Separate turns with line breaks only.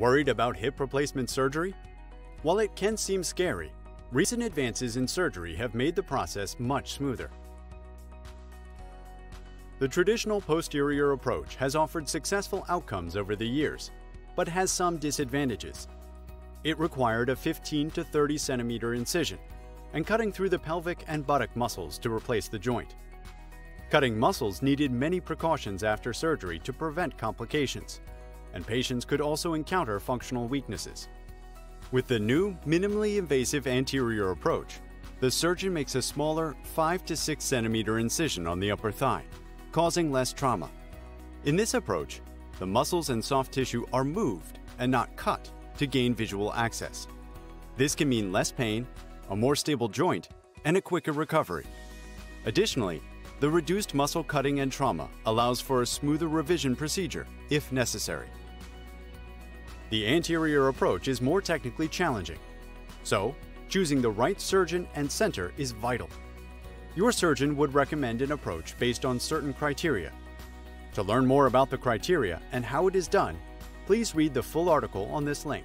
Worried about hip replacement surgery? While it can seem scary, recent advances in surgery have made the process much smoother. The traditional posterior approach has offered successful outcomes over the years, but has some disadvantages. It required a 15 to 30 centimeter incision and cutting through the pelvic and buttock muscles to replace the joint. Cutting muscles needed many precautions after surgery to prevent complications, and patients could also encounter functional weaknesses. With the new, minimally invasive anterior approach, the surgeon makes a smaller 5 to 6 centimeter incision on the upper thigh, causing less trauma. In this approach, the muscles and soft tissue are moved and not cut to gain visual access. This can mean less pain, a more stable joint, and a quicker recovery. Additionally, the reduced muscle cutting and trauma allows for a smoother revision procedure if necessary. The anterior approach is more technically challenging, so choosing the right surgeon and center is vital. Your surgeon would recommend an approach based on certain criteria. To learn more about the criteria and how it is done, please read the full article on this link.